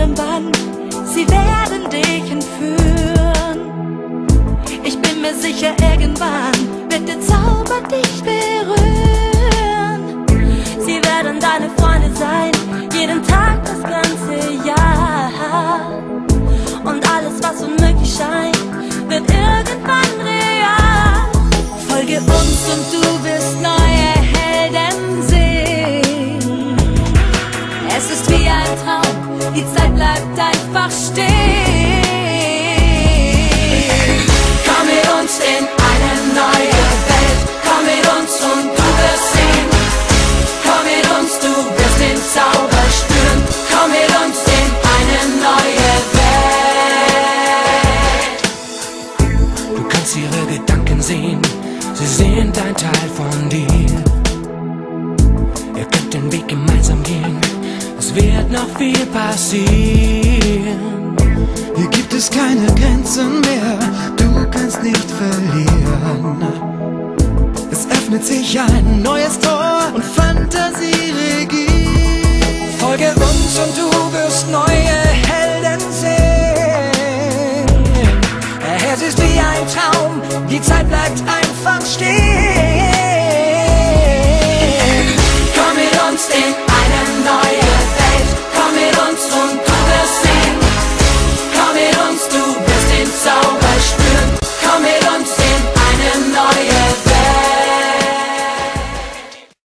ihrem Bann, sie werden dich entführen. Ich bin mir sicher, irgendwann wird der Zauber dich berühren. Sie werden deine Freunde sein, jeden Tag das ganze Jahr. Und alles, was unmöglich scheint, wird irgendwann real. Folge uns und du wirst neue Helden sehen. Es ist wie Traum, die Zeit bleibt einfach stehen. Komm mit uns in eine neue Welt, komm mit uns und du wirst sehen. Komm mit uns, du wirst den Zauber spüren. Komm mit uns in eine neue Welt. Du kannst ihre Gedanken sehen, sie sind ein Teil von dir. Ihr könnt den Weg gemeinsam gehen, es wird noch viel passieren. Hier gibt es keine Grenzen mehr, du kannst nicht verlieren. Es öffnet sich ein neues Tor und Fantasie regiert. Folge uns und du wirst neue Helden sehen. Es ist wie ein Traum, die Zeit bleibt ein.